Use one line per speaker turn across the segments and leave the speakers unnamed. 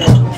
Thank you.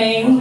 coming.